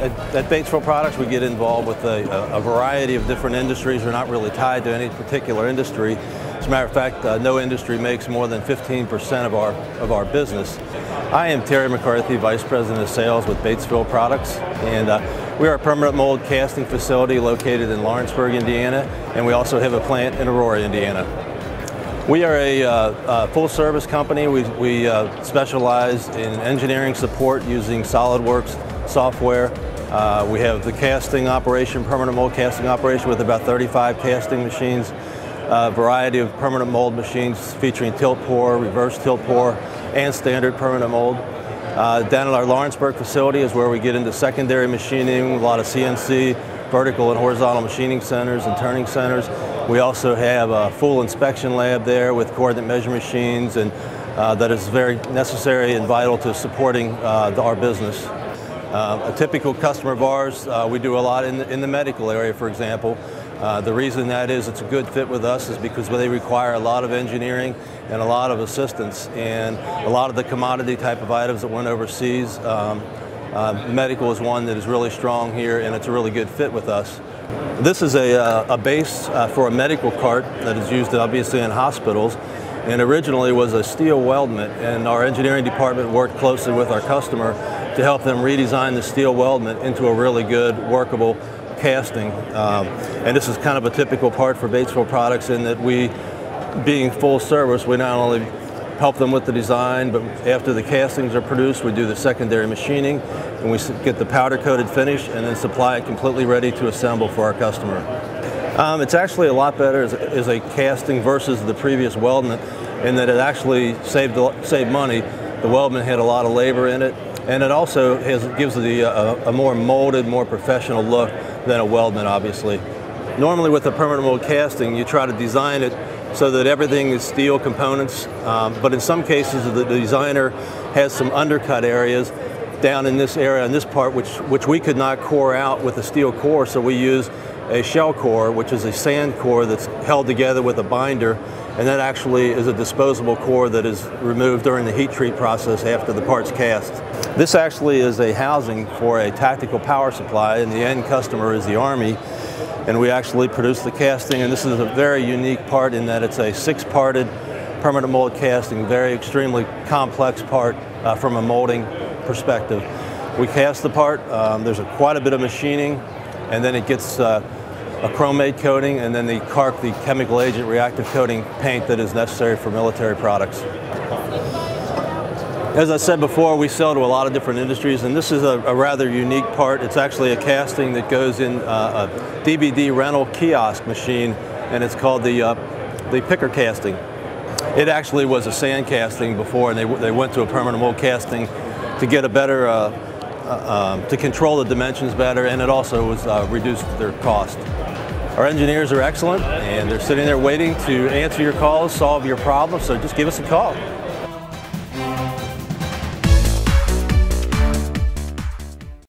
at Batesville Products, we get involved with a, a, variety of different industries. We're not really tied to any particular industry. As a matter of fact, uh, no industry makes more than 15% of our, of our business. I am Terry McCarthy, Vice President of Sales with Batesville Products, and uh, we are a permanent mold casting facility located in Lawrenceburg, Indiana, and we also have a plant in Aurora, Indiana. We are a, uh, a full-service company. We, we uh, specialize in engineering support using SolidWorks software. Uh, we have the casting operation, permanent mold casting operation with about 35 casting machines, a variety of permanent mold machines featuring tilt pour, reverse tilt pour, and standard permanent mold. Uh, down at our Lawrenceburg facility is where we get into secondary machining, a lot of CNC, vertical and horizontal machining centers and turning centers. We also have a full inspection lab there with coordinate measure machines and uh, that is very necessary and vital to supporting uh, our business. Uh, a typical customer of ours, uh, we do a lot in the, in the medical area, for example. Uh, the reason that is it's a good fit with us is because they require a lot of engineering and a lot of assistance and a lot of the commodity type of items that went overseas. Um, uh, medical is one that is really strong here and it's a really good fit with us. This is a, uh, a base uh, for a medical cart that is used obviously in hospitals and originally was a steel weldment and our engineering department worked closely with our customer to help them redesign the steel weldment into a really good workable casting. Um, and this is kind of a typical part for Batesville products in that we, being full service, we not only help them with the design, but after the castings are produced, we do the secondary machining and we get the powder coated finish and then supply it completely ready to assemble for our customer. Um, it's actually a lot better as, as, a casting versus the previous weldment in that it actually saved, saved money. The weldment had a lot of labor in it and it also has, gives the, uh, a more molded, more professional look than a weldment, obviously. Normally with a permanent mold casting, you try to design it so that everything is steel components, um, but in some cases the designer has some undercut areas down in this area, in this part, which, which we could not core out with a steel core, so we use a shell core, which is a sand core that's held together with a binder, and that actually is a disposable core that is removed during the heat treat process after the part's cast. This actually is a housing for a tactical power supply, and the end customer is the Army, and we actually produce the casting, and this is a very unique part in that it's a six-parted permanent mold casting, very extremely complex part uh, from a molding perspective. We cast the part, um, there's a, quite a bit of machining, and then it gets uh, a chromate coating and then the CARC, the chemical agent reactive coating paint that is necessary for military products. As I said before, we sell to a lot of different industries, and this is a, a rather unique part. It's actually a casting that goes in uh, a DVD rental kiosk machine, and it's called the, uh, the picker casting. It actually was a sand casting before, and they, they went to a permanent mold casting to get a better uh, uh, um, to control the dimensions better, and it also was uh, reduced their cost. Our engineers are excellent, and they're sitting there waiting to answer your calls, solve your problems, so just give us a call.